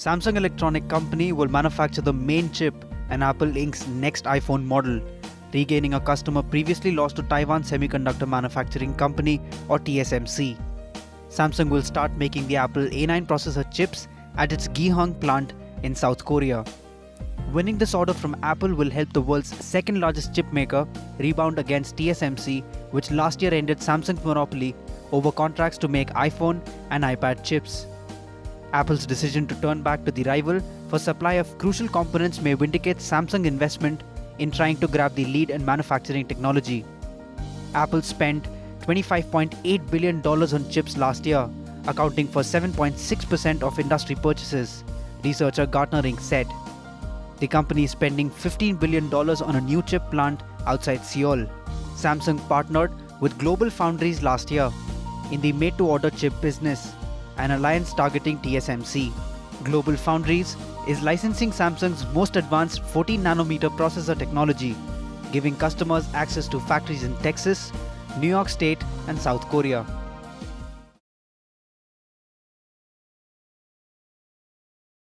Samsung Electronic Company will manufacture the main chip in Apple Inc.'s next iPhone model, regaining a customer previously lost to Taiwan Semiconductor Manufacturing Company or TSMC. Samsung will start making the Apple A9 processor chips at its Giheung plant in South Korea. Winning this order from Apple will help the world's second largest chip maker rebound against TSMC, which last year ended Samsung's monopoly over contracts to make iPhone and iPad chips. Apple's decision to turn back to the rival for supply of crucial components may vindicate Samsung investment in trying to grab the lead in manufacturing technology. Apple spent $25.8 billion on chips last year, accounting for 7.6% of industry purchases, researcher Gartner Inc. said. The company is spending $15 billion on a new chip plant outside Seoul. Samsung partnered with Global Foundries last year in the made to order chip business, an alliance targeting TSMC. Global Foundries is licensing Samsung's most advanced 14 nanometer processor technology, giving customers access to factories in Texas, New York State, and South Korea.